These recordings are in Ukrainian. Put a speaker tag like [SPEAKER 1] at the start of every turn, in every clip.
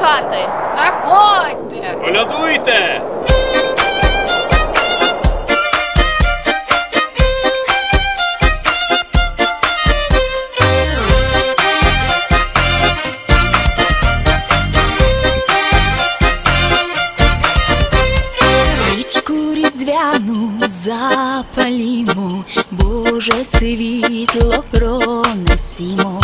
[SPEAKER 1] хати. Заходьте! Полядуйте! Запалімо, Боже світло пронесімо.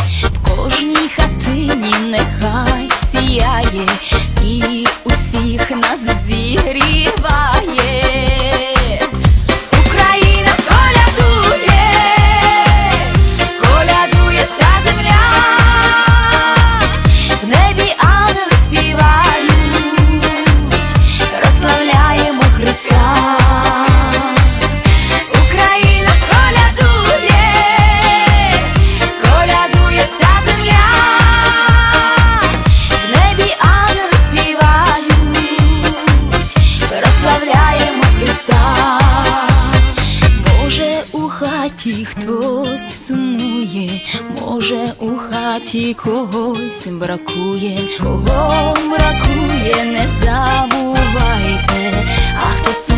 [SPEAKER 1] тільки хтось сумує, може у хаті когось бракує, кого бракує, не забувайте, а хто хтось.